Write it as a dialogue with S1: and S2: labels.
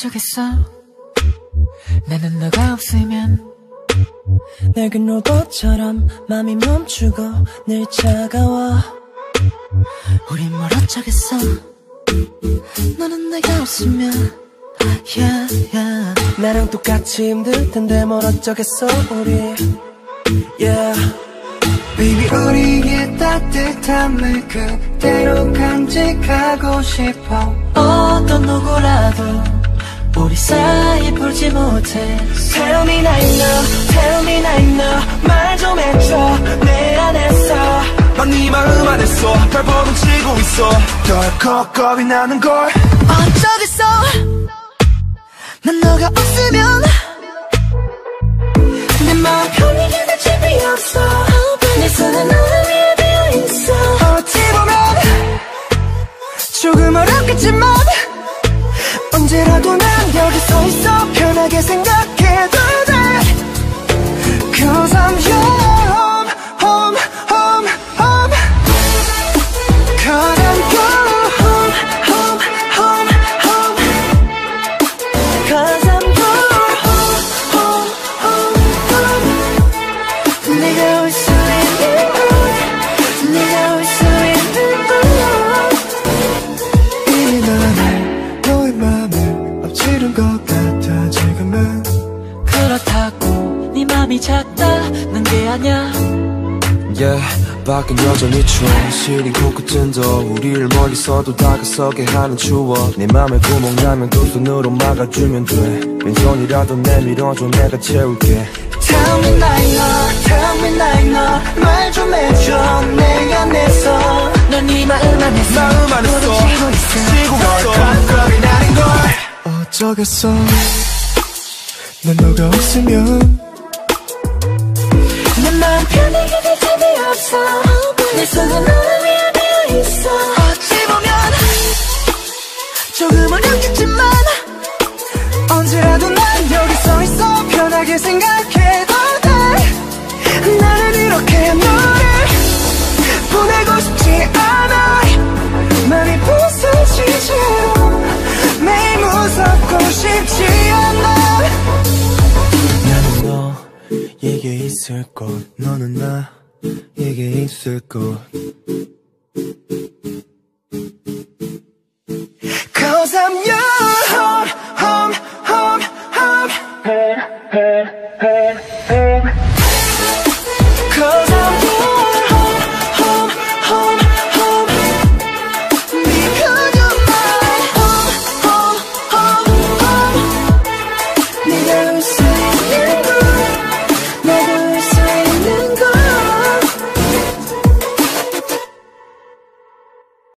S1: 어쩌겠어 나는 너가 없으면
S2: 낡은 로봇처럼 맘이 멈추고 늘 차가워.
S1: 우린 뭘 어쩌겠어? 너는 내가 없으면 yeah, yeah.
S2: 나랑 똑같이 힘들 텐데 뭘 어쩌겠어 우리. Yeah.
S3: Baby 우리의 따뜻함을 그대로 간직하고 싶어.
S1: 어떤 누구라도 우리 사이 풀지 못해.
S2: Tell me now, tell me now. 말좀 해줘 내 안에서.
S4: 넌네 마음 안에서 발버둥 치고 있어. 덜컥 겁이 나는 걸.
S1: 어쩌겠어? 난 너가 없으면 내 마음 편히 견딜 집이 없어
S2: Cause I'm your home, home, home, home Cause I'm your home, home, home, home Cause I'm your home, home, home, home
S1: 내가 올수 있는 내가 올수 있는
S3: 이 맘에 너의 맘을 엎치른 것 같아 지금은
S1: 그렇다고 네 맘이 작다 아냐
S4: Yeah 밖은 여전히 추워 시린 코끝은더 우리를 멀리서도 다가서게 하는 추억. 내 맘에 구멍 나면 두 손으로 막아주면 돼. 왼손이라도 내밀어줘 내가 채울게.
S2: Tell me now, tell me now 말좀 해줘 내 안에서.
S1: 넌네 마음 안에서
S4: 마음 안에서
S1: 치고 있어.
S4: 치고 있어. 겁이 나는 걸.
S3: 어쩌겠어. 난 너가 없으면
S1: 내 마음 편히 견딜 집이 없어. 내 손은 너를 위해 비어있어.
S2: 어찌 보면 조금 어렵겠
S4: 너에게 있을 것. 너는 나에게 있을 것